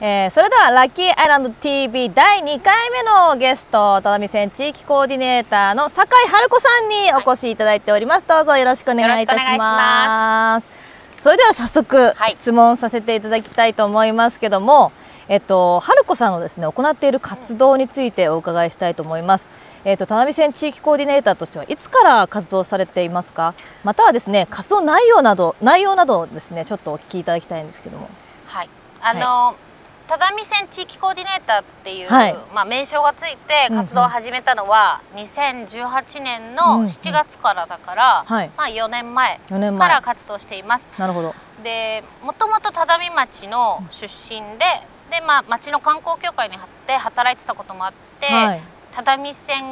えー、それではラッキーアイランド TV 第2回目のゲスト只見線地域コーディネーターの酒井春子さんにお越しいただいております、はい、どうぞよろしくお願いいたします。それでは早速、質問させていただきたいと思いますけどもえっと春子さんのですね行っている活動についてお伺いしたいと思います、えっと只見線地域コーディネーターとしてはいつから活動されていますか？またはですね活動内容など内容などですねちょっとお聞きいただきたいんですけども。はい。あの、はい只見線地域コーディネーターっていう、はい、まあ、名称がついて活動を始めたのは2018年の7月からだから、うんうん、まあ、4年前から活動しています。なるほど。でもともと只見町の出身でで、まあ、町の観光協会にって働いてたこともあって、はい、只見線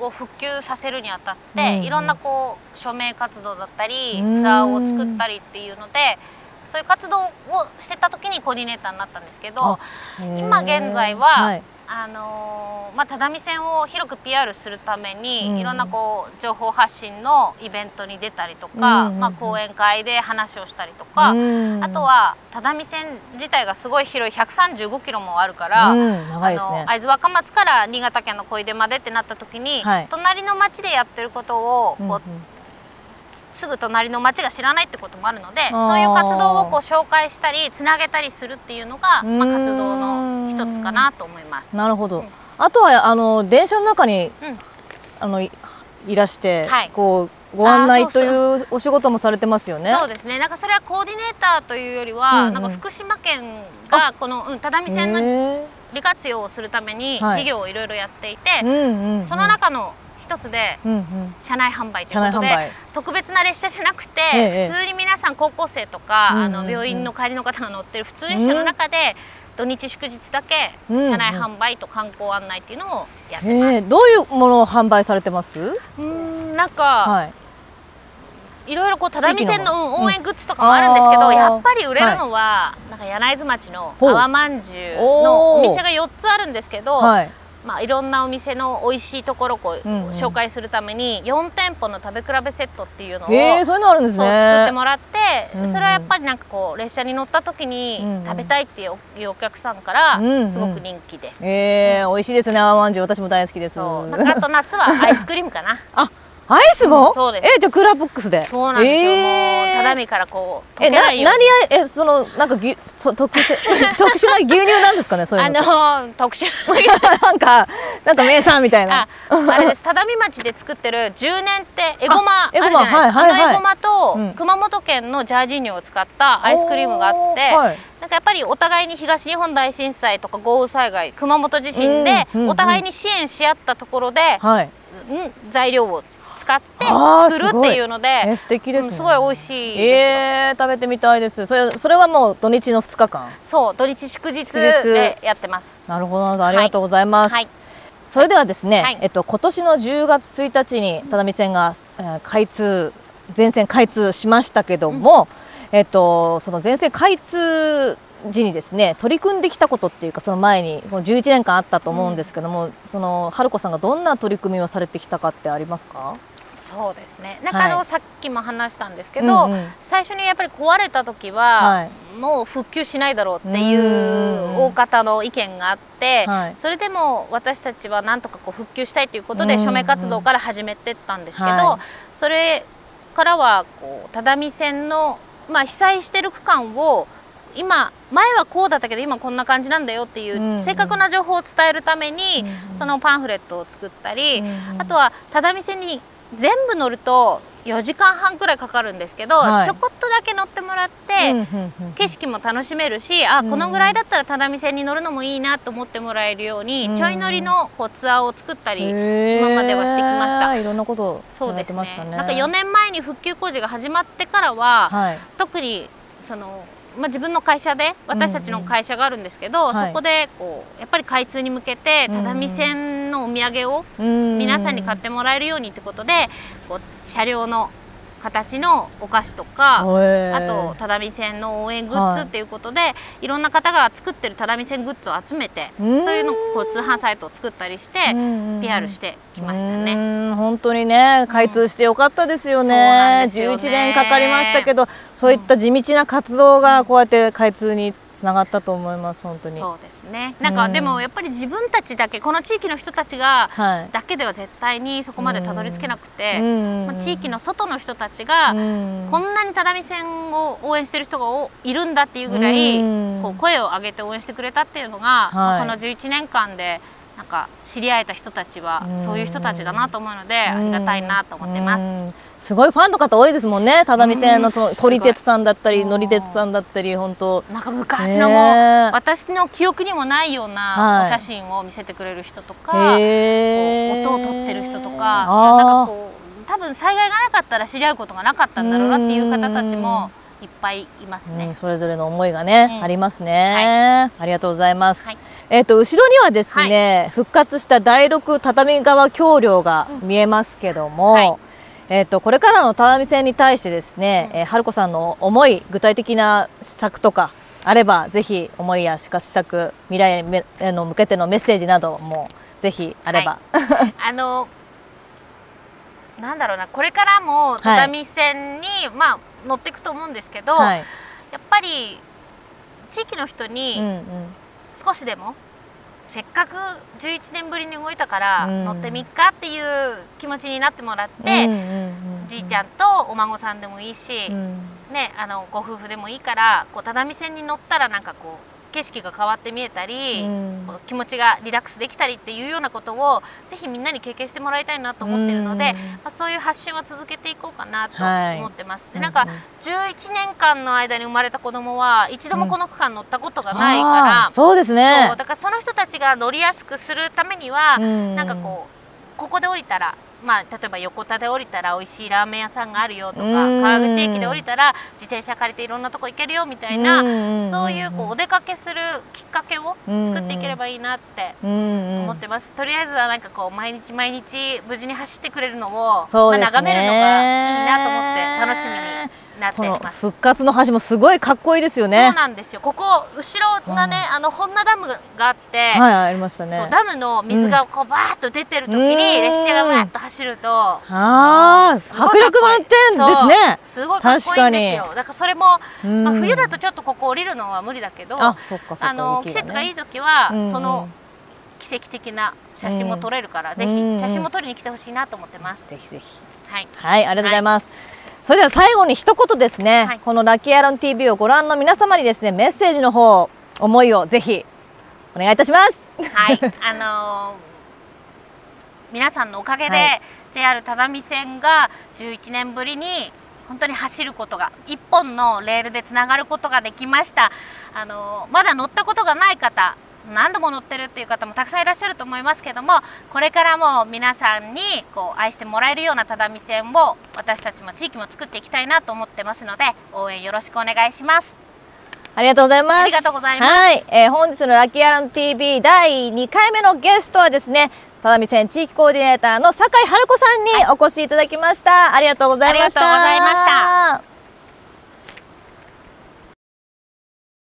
を復旧させるにあたって、うんうん、いろんなこう署名活動だったりツアーを作ったりっていうので。そういう活動をしてた時にコーディネーターになったんですけど今現在は、はい、あのまあ、只見線を広く PR するために、うん、いろんなこう情報発信のイベントに出たりとか、うん、まあ、講演会で話をしたりとか、うん、あとは只見線自体がすごい広い135キロもあるから、ね、あの会津若松から新潟県の小出までってなった時に、はい、隣の町でやってることをこう、すぐ隣の町が知らないってこともあるのでそういう活動をこう紹介したりつなげたりするっていうのが、まあ、活動の一つかなと思います。なるほど、うん、あとはあの電車の中に、うん、あのいらして、はい、こうご案内というお仕事もされてますよね。そうですね。なんかそれはコーディネーターというよりは、うんうん、なんか福島県がこの、うん、只見線の利活用をするために事業をいろいろやっていて、はいその中の一つで車内販売ということで、特別な列車じゃなくて、普通に皆さん高校生とか、あの病院の帰りの方が乗ってる普通列車の中で、土日祝日だけ車内販売と観光案内っていうのをやってます。どういうものを販売されてます？うんなんか、はい、いろいろこう只見線の応援グッズとかもあるんですけど、うん、やっぱり売れるのは、はい、なんか柳津町の泡まんじゅうのお店が4つあるんですけど、はい、まあ、いろんなお店の美味しいところを紹介するために4店舗の食べ比べセットっていうのを、えそういうのあるんですね。作ってもらって、それはやっぱりなんかこう列車に乗った時に食べたいっていうお客さんからすごく人気です。うんうん、えー、美味しいですね。泡まんじゅう私も大好きです。そう。あと夏はアイスクリームかな。あアイスも、うん、そうです。えじゃクーラーボックスで。そうなんですよ、えー、もう只見からこうえな何えそのなんかぎそ特殊 特殊な牛乳なんですかねそういうの。あの特殊な んかなんか名産みたいな。あれです。只見町で作ってる10年ってエゴマあるじゃないですか。あはいはいはい、あのエゴマと、熊本県のジャージー乳を使ったアイスクリームがあって、はい、なんかやっぱりお互いに東日本大震災とか豪雨災害熊本地震でお互いに支援し合ったところで、はい、材料を使って作るっていうので、え素敵です、ね。うん、すごい美味しいえー、食べてみたいです。それそれはもう土日の2日間？そう土日祝日でやってます。なるほどありがとうございます、はい、それではですね、はい、えっと今年の10月1日に只見線が、えー、開通全線開通しましたけども、うん、えっとその全線開通時にですね取り組んできたことっていうかその前にこの11年間あったと思うんですけども、うん、その春子さんがどんな取り組みをされてきたかってありますか？そうですね。なんかあの、はい、さっきも話したんですけど、うんうん、最初にやっぱり壊れた時は、はい、もう復旧しないだろうっていう大方の意見があって、はい、それでも私たちはなんとかこう復旧したいということで署名活動から始めてったんですけど、それからはこう只見線の、まあ、被災してる区間を今前はこうだったけど今こんな感じなんだよっていう正確な情報を伝えるためにそのパンフレットを作ったりあとは只見線に全部乗ると4時間半くらいかかるんですけど、はい、ちょこっとだけ乗ってもらって、景色も楽しめるしあこのぐらいだったら只見線に乗るのもいいなと思ってもらえるように、ちょい乗りのこうツアーを作ったり今まではしてきました。いろんなことそうですね。なんか4年前に復旧工事が始まってからは、はい、特にそのまあ、自分の会社で私たちの会社があるんですけど、うんそこでこうやっぱり開通に向けて只見線のお土産を皆さんに買ってもらえるようにってことでこう車両の形のお菓子とかあと只見線の応援グッズっていうことで、はい、いろんな方が作ってる只見線グッズを集めてそういうのこう通販サイトを作ったりして PR してきましたね。本当にね開通してよかったですよね,、うん、よね。11年かかりましたけどそういった地道な活動がこうやって開通につながったと思います本当に。そうですね。なんか、でもやっぱり自分たちだけこの地域の人たちがだけでは絶対にそこまでたどり着けなくて、まあ、地域の外の人たちがこんなに只見線を応援してる人がいるんだっていうぐらいこう声を上げて応援してくれたっていうのが、まあ、この11年間でなんか知り合えた人たちはそういう人たちだなと思うのでありがたいなと思ってます。すごいファンの方多いですもんね。只見線の撮り鉄さんだったり乗り鉄さんだったり本当。なんか昔のもう私の記憶にもないようなお写真を見せてくれる人とか、はい、音を撮ってる人とかなんかこう多分災害がなかったら知り合うことがなかったんだろうなっていう方たちもいっぱいいますね、うん、それぞれの思いがね、うん、ありますね、はい、ありがとうございます、はい、えっ、ー、と後ろにはですね、はい、復活した第六畳川橋梁が見えますけども、えっ、ー、とこれからの只見線に対してですね、うん、えー、春子さんの思い具体的な施策とかあればぜひ思いや施策未来への向けてのメッセージなどもぜひあれば、あのなんだろうなこれからも畳線に、まあ乗っていくと思うんですけど、はい、やっぱり地域の人に少しでも、せっかく11年ぶりに動いたから乗ってみっかっていう気持ちになってもらって、じいちゃんとお孫さんでもいいし、ね、あのご夫婦でもいいからこう只見線に乗ったらなんかこう景色が変わって見えたり、うん、気持ちがリラックスできたりっていうようなことをぜひみんなに経験してもらいたいなと思ってるので、うん、まあ、そういう発信は続けていこうかなと思ってます。はい、でなんか11年間の間に生まれた子供は一度もこの区間乗ったことがないから、うん、そうですね。だからその人たちが乗りやすくするためには、うん、なんかこうここで降りたらまあ、例えば横田で降りたら美味しいラーメン屋さんがあるよとか川口駅で降りたら自転車借りていろんなとこ行けるよみたいなそういうこうお出かけするきっかけを作っていければいいなって思ってます。とりあえずはなんかこう毎日毎日無事に走ってくれるのを、まあ、眺めるのがいいなと思って楽しみになってます。復活の橋もすごいかっこいいですよね。そうなんですよ。ここ後ろがね、うん、あの本名ダムがあってはいありましたね。そうダムの水がこうバーッと出てる時に列車がバーッと走るとああ迫力満点ですね。すごいかっこいいんですよ。だからそれも、まあ、冬だとちょっとここ降りるのは無理だけどああの季節がいい時は、その奇跡的な写真も撮れるから、ぜひ写真も撮りに来てほしいなと思ってます。ぜひぜひ。はい、はい、ありがとうございます。はいそれでは最後に一言ですね、はい、このラッキーアイロン TV をご覧の皆様にですねメッセージの方思いをぜひお願いいたします。はい。あのー、皆さんのおかげで、はい、JR 只見線が11年ぶりに本当に走ることが1本のレールでつながることができました。あのー、まだ乗ったことがない方何度も乗ってるっていう方もたくさんいらっしゃると思いますけどもこれからも皆さんにこう愛してもらえるような只見線を私たちも地域も作っていきたいなと思ってますので応援よろしくお願いします。ありがとうございます。ありがとうございます、はい、えー、本日のラッキーアラン TV 第2回目のゲストはですね只見線地域コーディネーターの酒井春子さんにお越しいただきました、はい、ありがとうございました。ありがとうございました